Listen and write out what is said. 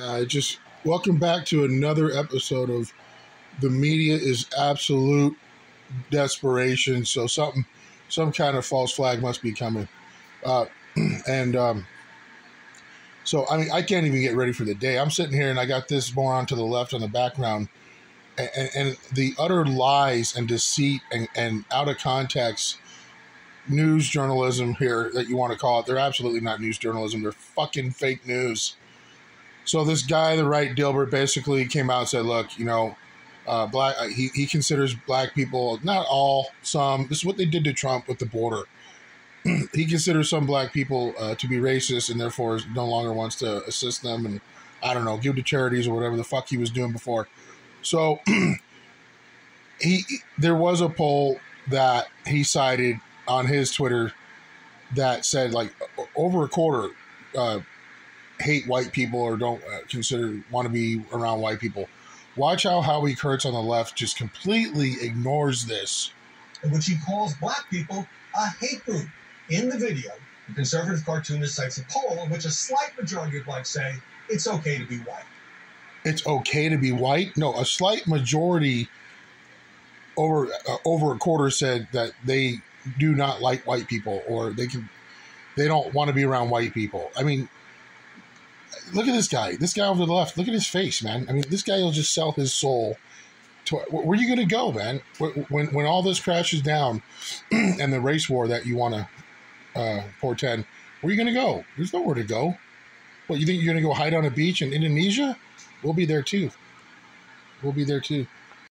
Uh, just welcome back to another episode of the media is absolute desperation. So something, some kind of false flag must be coming. Uh, and um, so I mean, I can't even get ready for the day. I'm sitting here and I got this moron to the left on the background, and, and the utter lies and deceit and, and out of context news journalism here that you want to call it. They're absolutely not news journalism. They're fucking fake news. So this guy, the right Dilbert, basically came out and said, "Look, you know, uh, black. Uh, he he considers black people not all, some. This is what they did to Trump with the border. he considers some black people uh, to be racist and therefore no longer wants to assist them and I don't know, give to charities or whatever the fuck he was doing before. So he there was a poll that he cited on his Twitter that said like over a quarter uh, hate white people or don't uh, consider want to be around white people. Watch how Howie Kurtz on the left just completely ignores this. In which he calls black people a hate group. In the video, the conservative cartoonist cites a poll in which a slight majority of blacks say it's okay to be white. It's okay to be white? No, a slight majority over uh, over a quarter said that they do not like white people or they can they don't want to be around white people. I mean, look at this guy. This guy over the left. Look at his face, man. I mean, this guy will just sell his soul. To, where are you going to go, man? When when all this crashes down, and the race war that you want to uh, portend, where are you going to go? There's nowhere to go. What you think you're going to go hide on a beach in Indonesia? We'll be there too. We'll be there too.